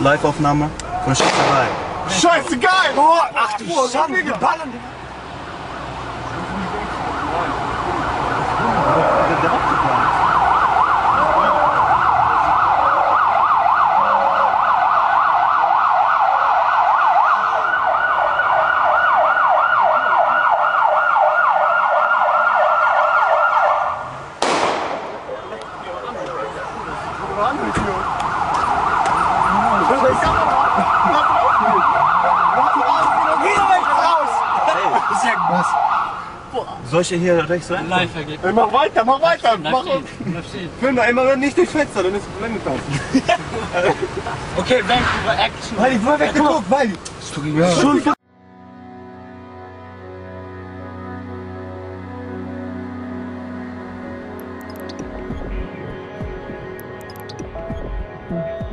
Live-Aufnahme von Schießerei. Scheißegal! Oh, ach du Oh, Schande! Das ist ja was. Boah. Soll ich hier rechts rein? Live ergeben. Ey, mach weiter, mach weiter. Bleib mach stehen. Bleib stehen. Film da immer nicht durch Fenster, dann ist es blendet aus. okay, weg über Action. Weil ich war weggeguckt, weil. Ja. Schon Thank hm.